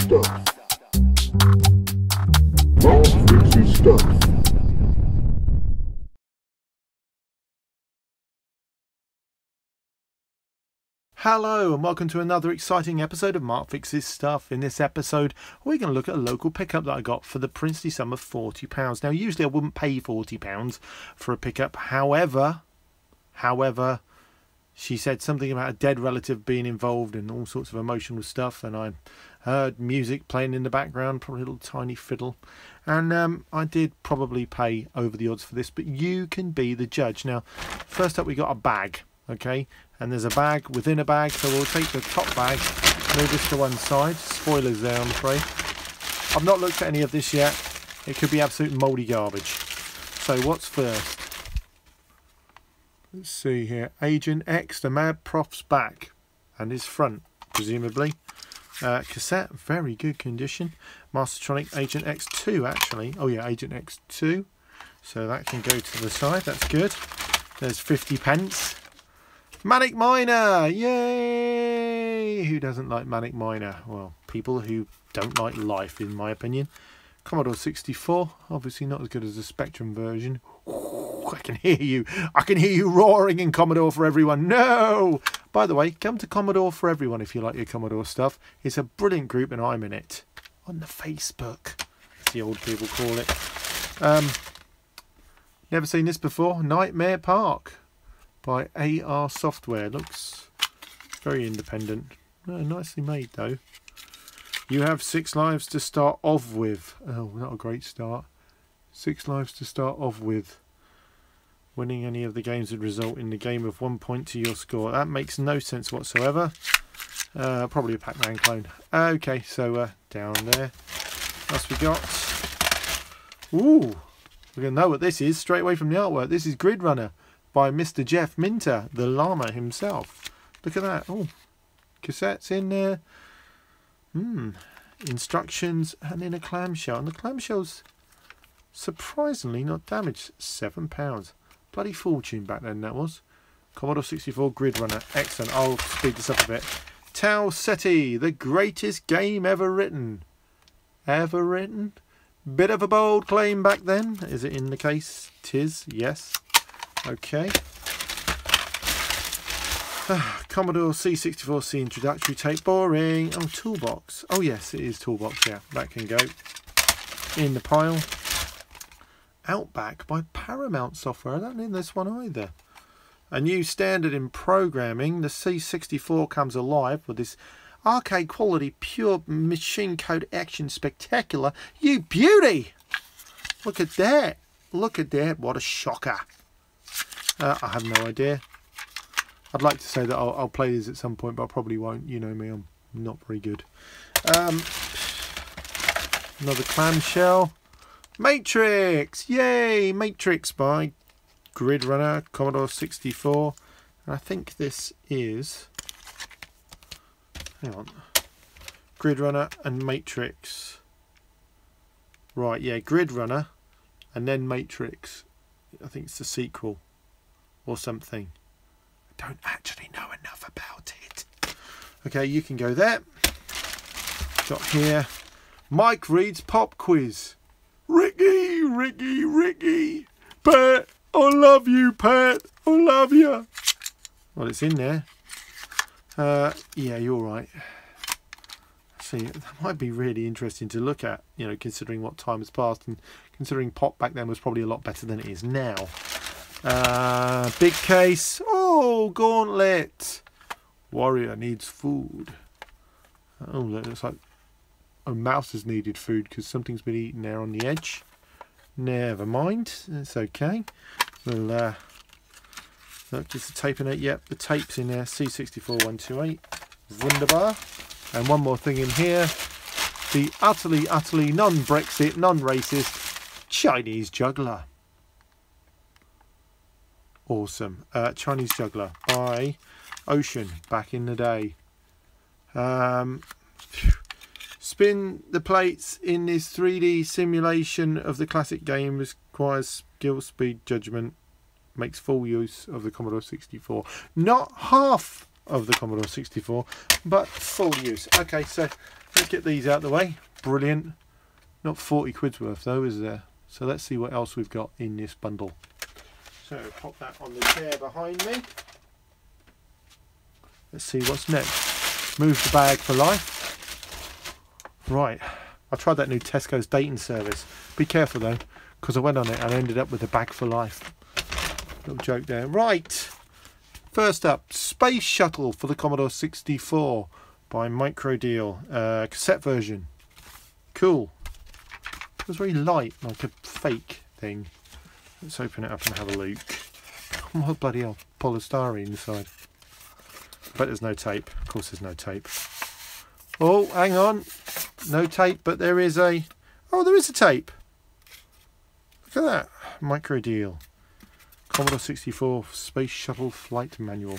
Stuff. Stuff. Hello and welcome to another exciting episode of Mark Fixes Stuff. In this episode, we're going to look at a local pickup that I got for the princely sum of £40. Now, usually I wouldn't pay £40 for a pickup. However, however, she said something about a dead relative being involved and all sorts of emotional stuff, and I heard music playing in the background, probably a little tiny fiddle, and um, I did probably pay over the odds for this, but you can be the judge. Now, first up, we got a bag, okay, and there's a bag within a bag, so we'll take the top bag, move this to one side. Spoilers there, I'm afraid. I've not looked at any of this yet. It could be absolute mouldy garbage. So, what's first? Let's see here. Agent X, the Mad Prof's back and his front, presumably. Uh, cassette, very good condition. Mastertronic Agent X2, actually. Oh, yeah, Agent X2. So that can go to the side. That's good. There's 50 pence. Manic Miner! Yay! Who doesn't like Manic Miner? Well, people who don't like life, in my opinion. Commodore 64, obviously not as good as the Spectrum version. I can hear you. I can hear you roaring in Commodore for everyone. No! By the way, come to Commodore for everyone if you like your Commodore stuff. It's a brilliant group and I'm in it. On the Facebook, as the old people call it. Um, never seen this before. Nightmare Park by AR Software. Looks very independent. Oh, nicely made though. You have six lives to start off with. Oh, not a great start. Six lives to start off with. Winning any of the games would result in the game of one point to your score. That makes no sense whatsoever. Uh, probably a Pac-Man clone. Okay, so uh, down there. What else we got? Ooh, we're going to know what this is straight away from the artwork. This is Gridrunner by Mr. Jeff Minter, the llama himself. Look at that. Oh, cassettes in there. Hmm. Instructions and in a clamshell. And the clamshell's surprisingly not damaged. Seven pounds. Bloody fortune back then that was. Commodore 64 Gridrunner. Excellent. I'll speed this up a bit. Tau Ceti, the greatest game ever written. Ever written? Bit of a bold claim back then. Is it in the case? Tis, yes. Okay. Ah, Commodore C64C introductory tape. Boring. Oh, toolbox. Oh, yes, it is toolbox. Yeah, that can go in the pile. Outback by Paramount Software. I don't need this one either. A new standard in programming. The C64 comes alive with this arcade quality, pure machine code action spectacular. You beauty! Look at that. Look at that. What a shocker. Uh, I have no idea. I'd like to say that I'll, I'll, play these at some point, but I probably won't. You know me, I'm not very good. Um, another clamshell. Matrix! Yay! Matrix by Gridrunner, Commodore 64. And I think this is... Hang on. Gridrunner and Matrix. Right, yeah, Gridrunner and then Matrix. I think it's the sequel or something. I don't actually know enough about it. Okay, you can go there. Got here. Mike Read's pop quiz. Ricky, Ricky, Ricky. Pat, I love you, Pat. I love you. Well, it's in there. Uh, yeah, you're right. See, that might be really interesting to look at, you know, considering what time has passed and considering pop back then was probably a lot better than it is now. Uh, big case. Oh, gauntlet. Warrior needs food. Oh, that looks like a mouse has needed food because something's been eaten there on the edge. Never mind. It's okay. We'll, uh, look, is the tape in it? Yep, the tape's in there. C64128. Wunderbar. And one more thing in here. The utterly, utterly non-Brexit, non-racist Chinese juggler. Awesome. Uh, Chinese Juggler by Ocean back in the day. Um, spin the plates in this 3D simulation of the classic game requires skill, speed, judgment. Makes full use of the Commodore 64. Not half of the Commodore 64, but full use. Okay, so let's get these out of the way. Brilliant. Not 40 quid's worth though, is there? So let's see what else we've got in this bundle. So pop that on the chair behind me. Let's see what's next. Move the bag for life. Right, I tried that new Tesco's dating service. Be careful though, because I went on it and ended up with a bag for life. Little joke there. Right, first up, Space Shuttle for the Commodore 64 by Microdeal, uh, cassette version. Cool. It was very light, like a fake thing. Let's open it up and have a look. What bloody hell, polystyrene inside. But there's no tape. Of course there's no tape. Oh, hang on. No tape, but there is a... Oh, there is a tape. Look at that. Microdeal. Commodore 64 Space Shuttle Flight Manual.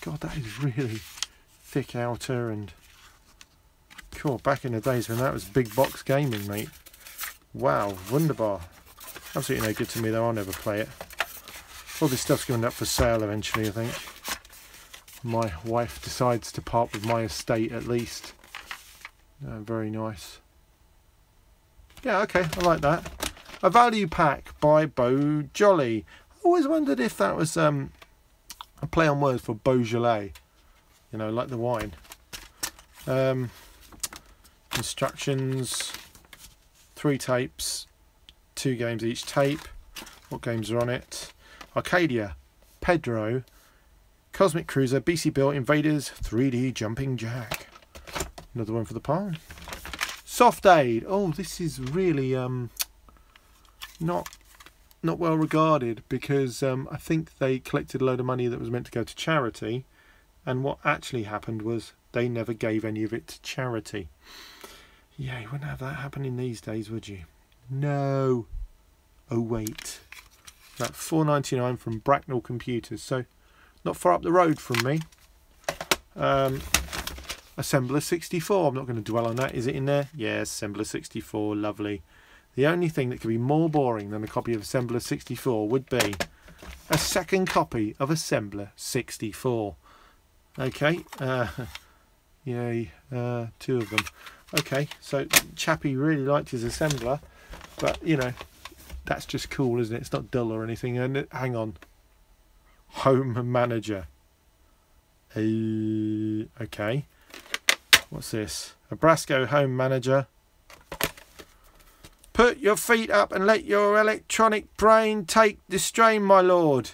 God, that is really thick outer and... Cool, back in the days when that was big box gaming, mate. Wow, wunderbar. Absolutely no good to me though, I'll never play it. All this stuff's going up for sale eventually, I think. My wife decides to part with my estate at least. Uh, very nice. Yeah, okay, I like that. A value pack by Beau Jolly. I always wondered if that was um, a play on words for Beaujolais. You know, like the wine. Um, instructions, three tapes, two games each tape. What games are on it? Arcadia, Pedro, Cosmic Cruiser, BC Bill, Invaders, 3D Jumping Jack. Another one for the palm. Soft Aid. Oh, this is really um, not not well regarded because um, I think they collected a load of money that was meant to go to charity, and what actually happened was they never gave any of it to charity. Yeah, you wouldn't have that happening these days, would you? No. Oh wait, that 4.99 from Bracknell Computers. So not far up the road from me. Um, Assembler 64. I'm not going to dwell on that. Is it in there? Yes, Assembler 64. Lovely. The only thing that could be more boring than a copy of Assembler 64 would be a second copy of Assembler 64. Okay. Uh, yay. Uh, two of them. Okay. So Chappie really liked his Assembler. But, you know, that's just cool, isn't it? It's not dull or anything. And it, hang on. Home Manager. Uh, okay. What's this? Abrasco Home Manager. Put your feet up and let your electronic brain take the strain, my lord.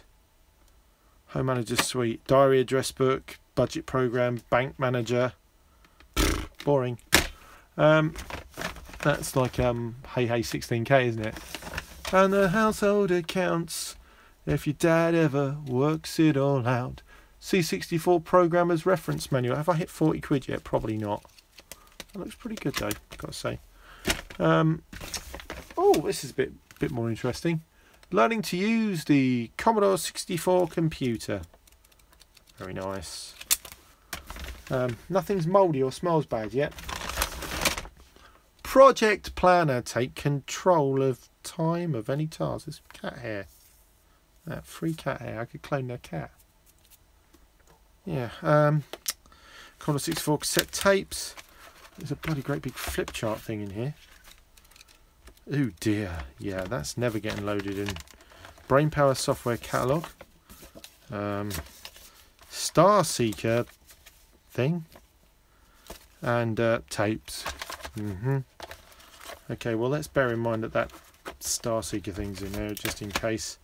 Home Manager Suite. Diary address book. Budget program. Bank Manager. boring. Um, that's like um, Hey Hey 16K, isn't it? And the household accounts. If your dad ever works it all out. C64 Programmer's Reference Manual. Have I hit 40 quid yet? Probably not. That looks pretty good though, gotta say. Um, oh, this is a bit, bit more interesting. Learning to use the Commodore 64 computer. Very nice. Um, nothing's mouldy or smells bad yet. Project Planner. Take control of time of any task. This cat hair. That free cat hair. I could clone that cat. Yeah. Um, Commodore 64 cassette tapes. There's a bloody great big flip chart thing in here. Oh dear. Yeah, that's never getting loaded in. Brain Power software catalog. Um, Star Seeker thing. And uh, tapes. Mm -hmm. Okay, well let's bear in mind that that Star Seeker thing's in there just in case.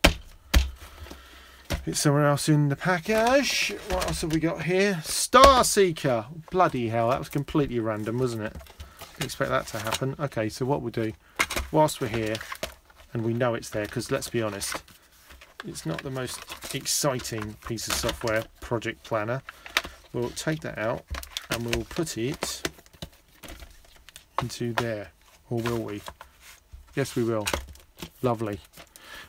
It's somewhere else in the package. What else have we got here? Star Seeker. Bloody hell, that was completely random, wasn't it? Didn't expect that to happen. Okay, so what we'll do, whilst we're here, and we know it's there, because let's be honest, it's not the most exciting piece of software, Project Planner. We'll take that out and we'll put it into there. Or will we? Yes, we will. Lovely.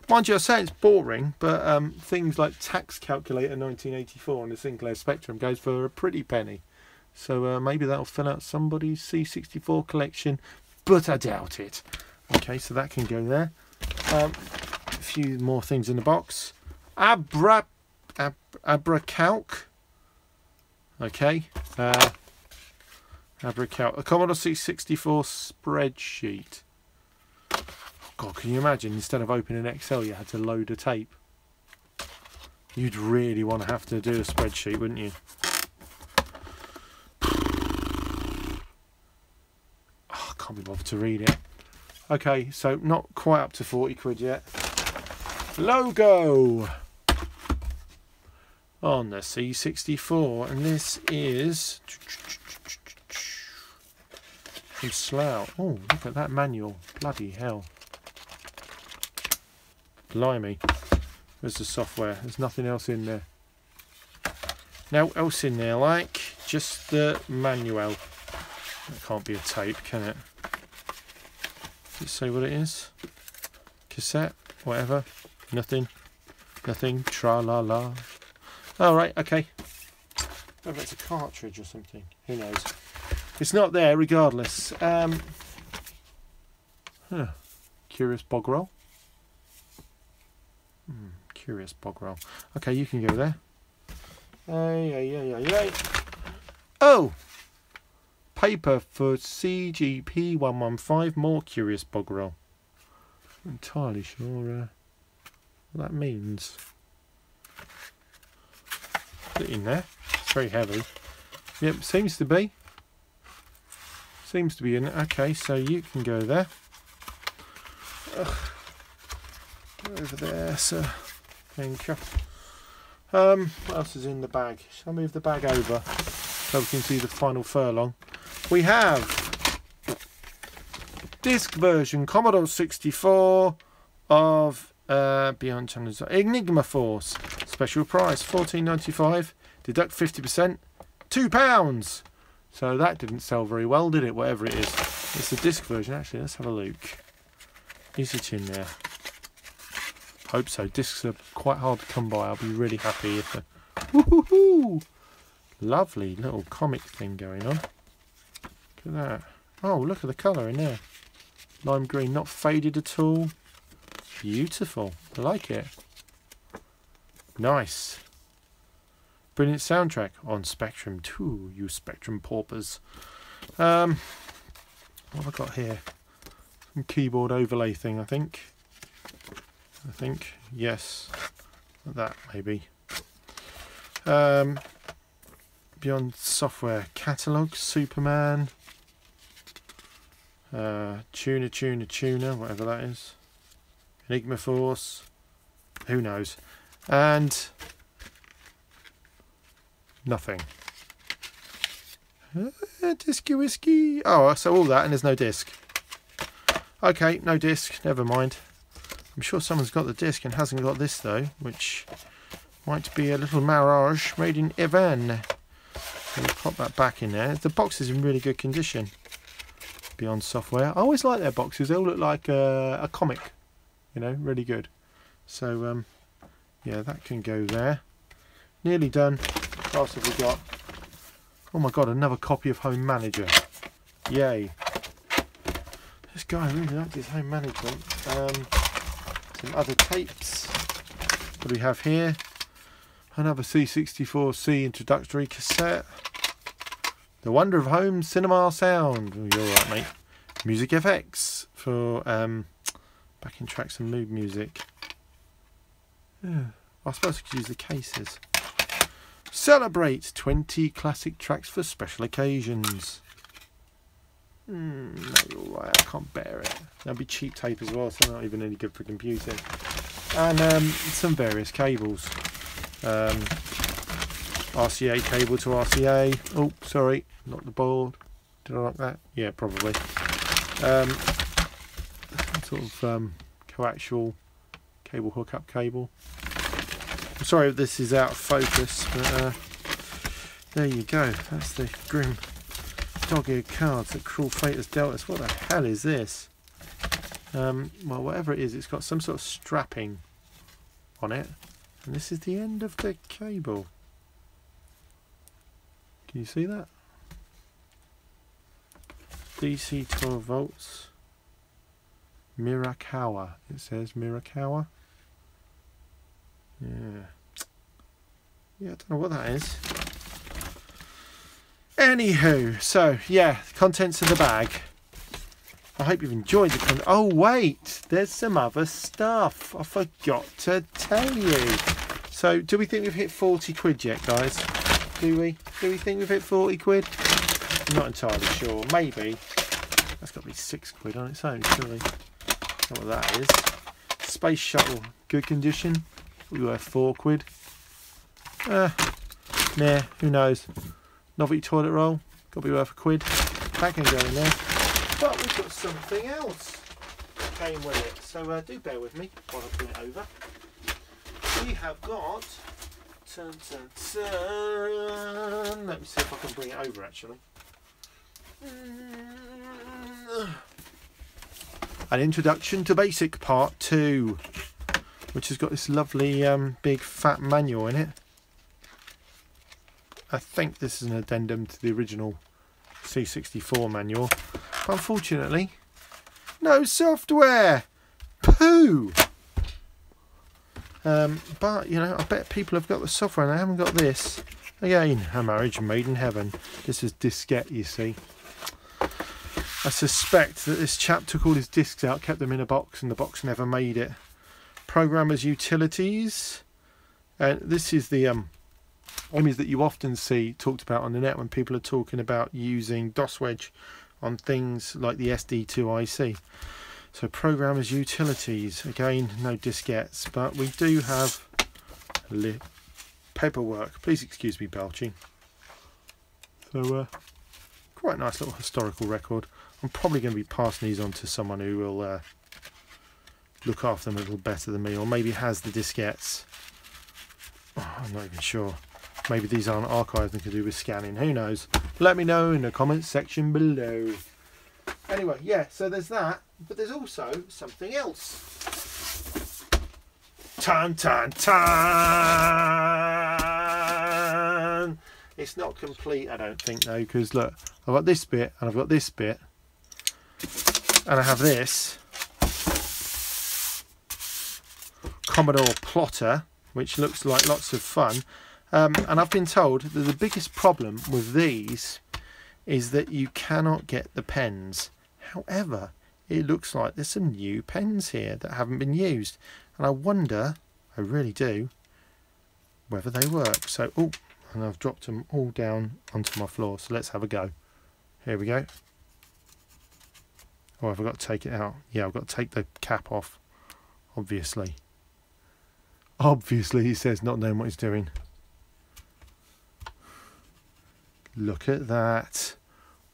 Mind you, I say it's boring, but um, things like Tax Calculator 1984 on the Sinclair Spectrum goes for a pretty penny. So uh, maybe that'll fill out somebody's C64 collection, but I doubt it. Okay, so that can go there. Um, a few more things in the box. Abra, ab, Abracalc. Okay. Uh, Abracalc. A Commodore C64 spreadsheet. God, can you imagine? Instead of opening Excel, you had to load a tape. You'd really want to have to do a spreadsheet, wouldn't you? Oh, ah, I can't be bothered to read it. Okay, so not quite up to 40 quid yet. Logo on the C64, and this is from Slough. Oh, look at that manual. Bloody hell. Blimey. There's the software? There's nothing else in there. No else in there, like just the manual. That can't be a tape, can it? Does it say what it is? Cassette? Whatever? Nothing? Nothing? Tra la la. Oh, right, okay. Whether it's a cartridge or something. Who knows? It's not there regardless. Um, huh. Curious bog roll. Curious bog roll. Okay, you can go there. Ay, ay, ay, ay, ay. Oh! Paper for CGP 115. More curious bog roll. Not entirely sure uh, what that means. Put it in there. It's very heavy. Yep, seems to be. Seems to be in it. Okay, so you can go there. Ugh. Over there, sir. Thank you. Um, what else is in the bag? Shall I move the bag over so we can see the final furlong? We have disc version Commodore 64 of uh, Beyond Challenge Enigma Force. Special price 14.95. Deduct 50%. Two pounds. So that didn't sell very well, did it? Whatever it is. It's the disc version, actually. Let's have a look. Is it in there? Hope so. Discs are quite hard to come by. I'll be really happy if... A... Woohoo! Lovely little comic thing going on. Look at that. Oh, look at the colour in there. Lime green, not faded at all. Beautiful. I like it. Nice. Brilliant soundtrack on Spectrum 2, you Spectrum paupers. Um, what have I got here? Some keyboard overlay thing, I think. I think, yes. That, maybe. Um, Beyond Software Catalogue, Superman. Uh, Tuner, Tuner, Tuner, whatever that is. Enigma Force. Who knows? And nothing. Uh, disky whiskey. Oh, so all that and there's no disc. Okay, no disc. Never mind. I'm sure someone's got the disc and hasn't got this though, which might be a little mirage made in Iran. So we'll pop that back in there. The box is in really good condition. Beyond software. I always like their boxes. They all look like a, a comic. You know, really good. So, um, yeah, that can go there. Nearly done. What else have we got? Oh my god, another copy of Home Manager. Yay. This guy really liked his home management. Um, some other tapes. What do we have here? Another C64C introductory cassette. The Wonder of Home Cinema Sound. You're right, mate. Music FX for um, backing tracks and mood music. Yeah. I suppose I could use the cases. Celebrate 20 classic tracks for special occasions. Mm, no, you're right, I can't bear it. That'd be cheap tape as well, so not even any good for computing. And um, some various cables. Um, RCA cable to RCA. Oh, sorry, not the board. Did I like that? Yeah, probably. Um, sort of um, coaxial cable hookup cable. I'm sorry if this is out of focus, but uh, there you go. That's the grim dog-eared cards that Cruel Fate has dealt us. What the hell is this? Um, well, whatever it is, it's got some sort of strapping on it. And this is the end of the cable. Can you see that? DC 12 volts. Mirakawa. It says Mirakawa. Yeah. Yeah, I don't know what that is. Anywho, so yeah, contents of the bag. I hope you've enjoyed the. Oh wait, there's some other stuff. I forgot to tell you. So, do we think we've hit 40 quid yet, guys? Do we? Do we think we've hit 40 quid? I'm not entirely sure. Maybe. That's got to be six quid on its own, surely. Not what that is. Space shuttle, good condition. We were four quid. Uh, nah, who knows? Novelty toilet roll, got to be worth a quid. That can go in there. But we've got something else came with it. So uh, do bear with me while I bring it over. We have got. Turn, turn, turn. Let me see if I can bring it over actually. An introduction to Basic Part 2, which has got this lovely um, big fat manual in it. I think this is an addendum to the original C64 manual. But unfortunately, no software! Pooh! Um, but, you know, I bet people have got the software and they haven't got this. Again, a marriage made in heaven. This is diskette, you see. I suspect that this chap took all his discs out, kept them in a box, and the box never made it. Programmers utilities. And this is the um, image that you often see talked about on the net when people are talking about using DOSWedge on things like the SD2IEC. So programmers utilities, again, no diskettes, but we do have paperwork. Please excuse me belching. So, uh, quite nice little historical record. I'm probably going to be passing these on to someone who will uh, look after them a little better than me, or maybe has the diskettes. Oh, I'm not even sure. Maybe these aren't archived and can do with scanning. Who knows? Let me know in the comments section below. Anyway, yeah, so there's that, but there's also something else. Tan tan tan! It's not complete, I don't think, though, because look, I've got this bit and I've got this bit, and I have this Commodore plotter which looks like lots of fun um, and I've been told that the biggest problem with these is that you cannot get the pens however it looks like there's some new pens here that haven't been used and I wonder I really do whether they work so oh and I've dropped them all down onto my floor so let's have a go here we go Oh, have I got to take it out? Yeah, I've got to take the cap off, obviously. Obviously, he says, not knowing what he's doing. Look at that.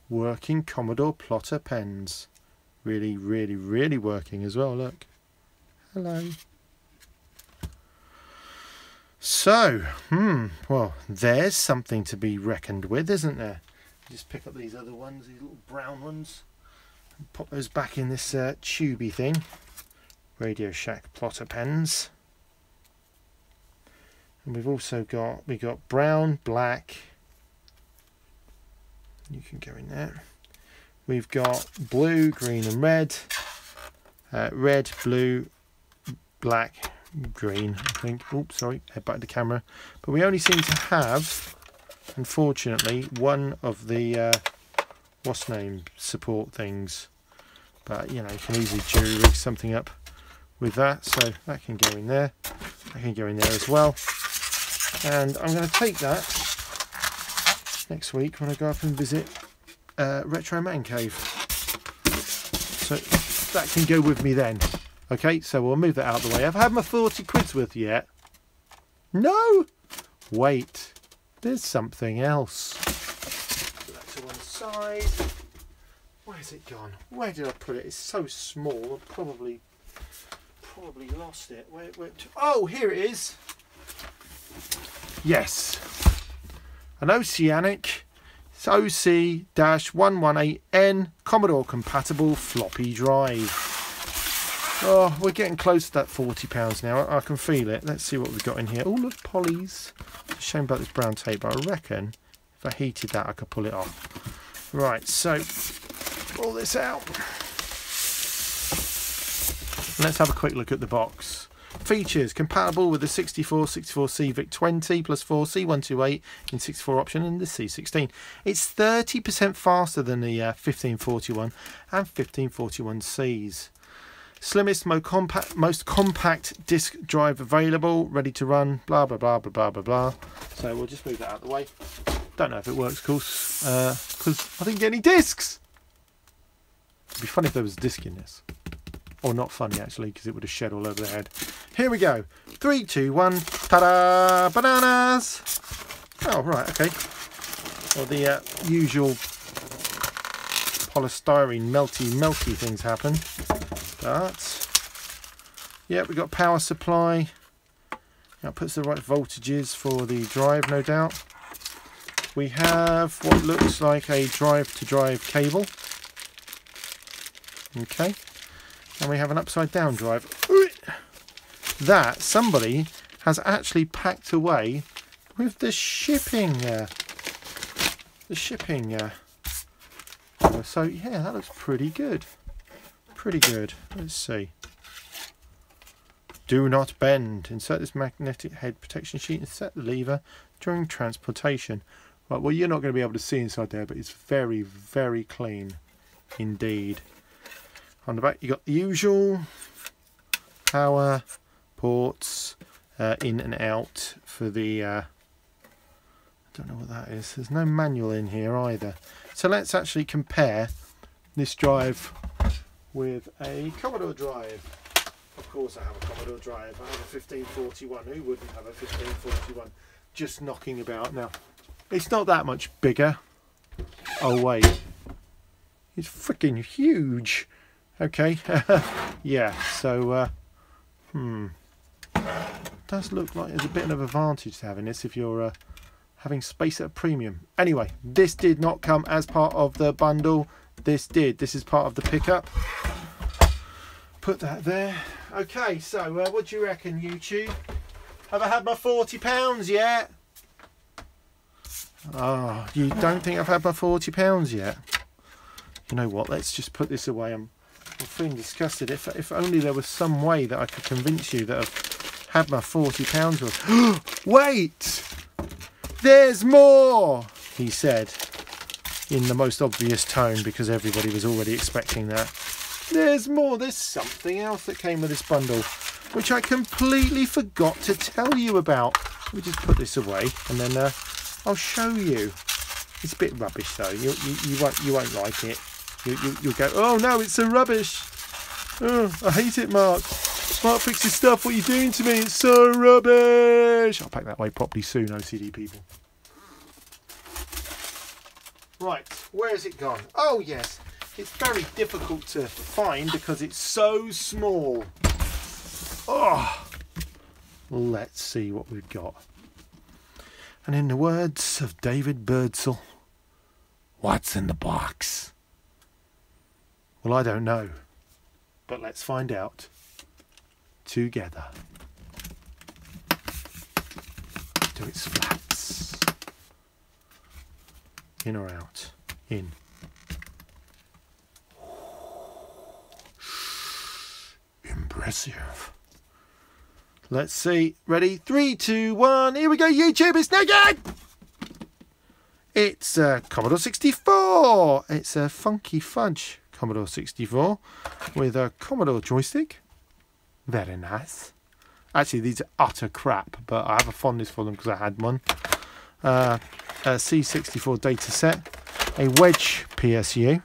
Working Commodore plotter pens. Really, really, really working as well, look. Hello. So, hmm, well, there's something to be reckoned with, isn't there? Just pick up these other ones, these little brown ones and pop those back in this uh, tubey thing Radio Shack plotter pens and we've also got we got brown black you can go in there. We've got blue green and red. Uh, red blue black green I think. Oops sorry head back to the camera. But we only seem to have unfortunately one of the uh, what's name support things. But you know you can easily jury rig something up with that so that can go in there. That can go in there as well. And I'm going to take that next week when I go up and visit uh, RetroManCave so that can go with me then okay so we'll move that out of the way I've had my 40 quids worth yet no wait there's something else Put that to one side Where's it gone? Where did I put it? It's so small. I probably probably lost it. Where, where oh, here it is. Yes, an Oceanic it's OC-118N Commodore compatible floppy drive. Oh, we're getting close to that £40 now. I, I can feel it. Let's see what we've got in here. Oh, look, Polly's. Shame about this brown tape, but I reckon if I heated that, I could pull it off. Right, so pull this out. Let's have a quick look at the box. Features compatible with the 64 64C VIC 20 plus 4 C128 in 64 option and the C16. It's 30% faster than the uh, 1541 and 1541Cs. Slimmest, most compact, most compact disk drive available, ready to run, blah, blah, blah, blah, blah, blah, blah. So we'll just move that out of the way. Don't know if it works, of course, because I didn't get any discs. It'd be funny if there was a disc in this. Or not funny, actually, because it would have shed all over the head. Here we go. Three, two, one. Ta-da! Bananas! Oh, right, okay. Well, the uh, usual polystyrene melty, melty things happen. But, yeah, we've got power supply. That puts the right voltages for the drive, no doubt. We have what looks like a drive-to-drive -drive cable. Okay. And we have an upside down drive. That somebody has actually packed away with the shipping. Uh, the shipping. Uh, so yeah, that looks pretty good. Pretty good. Let's see. Do not bend. Insert this magnetic head protection sheet and set the lever during transportation. Right, well you're not going to be able to see inside there, but it's very, very clean indeed. On the back. You got the usual power ports uh, in and out for the uh, I don't know what that is. There's no manual in here either. So let's actually compare this drive with a Commodore drive. Of course I have a Commodore drive. I have a 1541 who wouldn't have a 1541 just knocking about. Now it's not that much bigger. Oh wait. It's freaking huge Okay, yeah, so, uh, hmm, does look like there's a bit of an advantage to having this if you're uh, having space at a premium. Anyway, this did not come as part of the bundle. This did. This is part of the pickup. Put that there. Okay, so uh, what do you reckon, YouTube? Have I had my £40 yet? Oh, you don't think I've had my £40 yet? You know what, let's just put this away. I'm I'm feeling disgusted. If, if only there was some way that I could convince you that I've had my £40 worth. Wait! There's more! He said in the most obvious tone because everybody was already expecting that. There's more. There's something else that came with this bundle which I completely forgot to tell you about. Let me just put this away and then uh, I'll show you. It's a bit rubbish though. You, you, you, won't, you won't like it. You, you, you'll go, oh no, it's so rubbish. Oh, I hate it, Mark. Smart Fixes stuff, what are you doing to me? It's so rubbish. I'll pack that way properly soon, OCD people. Right, where has it gone? Oh yes, it's very difficult to find because it's so small. Oh, let's see what we've got. And in the words of David Birdsell, what's in the box? Well, I don't know. But let's find out together. Do its flaps. In or out? In. Impressive. Let's see. Ready? Three, two, one. Here we go, YouTube. It's naked! It's a Commodore 64. It's a funky fudge Commodore 64 with a Commodore joystick. Very nice. Actually, these are utter crap, but I have a fondness for them because I had one. Uh, a C64 Datasette, a wedge PSU.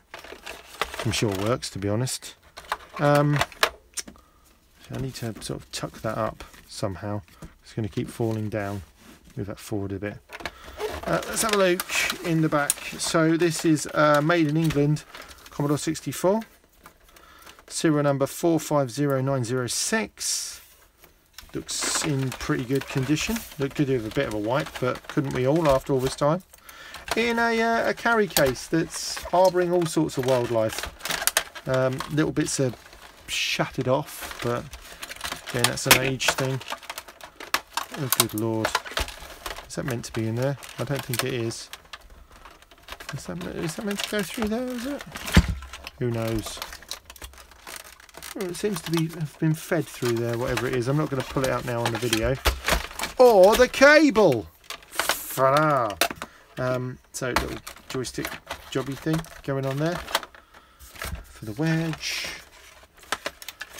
I'm sure works, to be honest. Um, I need to sort of tuck that up somehow. It's going to keep falling down. Move that forward a bit. Uh, let's have a look in the back. So this is uh, made in England Commodore 64. Serial number 450906. Looks in pretty good condition. Looked good with a bit of a wipe, but couldn't we all after all this time? In a, uh, a carry case that's harbouring all sorts of wildlife. Um, little bits are shattered off, but again, that's an age thing. Oh, good lord. Is that meant to be in there? I don't think it is. Is that, is that meant to go through there, is it? Who knows? Well, it seems to be have been fed through there, whatever it is. I'm not going to pull it out now on the video. Or the cable. Um, so little joystick jobby thing going on there for the wedge.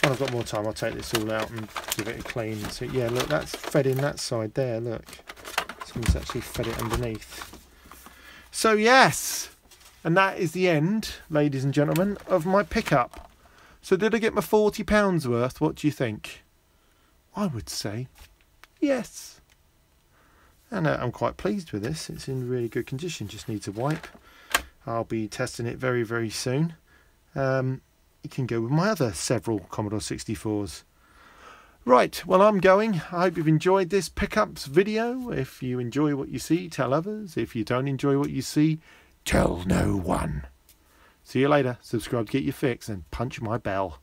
When I've got more time, I'll take this all out and give it a clean. So yeah, look, that's fed in that side there. Look, someone's actually fed it underneath. So yes, and that is the end, ladies and gentlemen, of my pickup. So did I get my forty pounds worth? What do you think? I would say yes. And uh, I'm quite pleased with this. It's in really good condition. Just needs a wipe. I'll be testing it very, very soon. Um, it can go with my other several Commodore 64s. Right, well I'm going. I hope you've enjoyed this pickups video. If you enjoy what you see, tell others. If you don't enjoy what you see, tell no one. See you later. Subscribe to get your fix and punch my bell.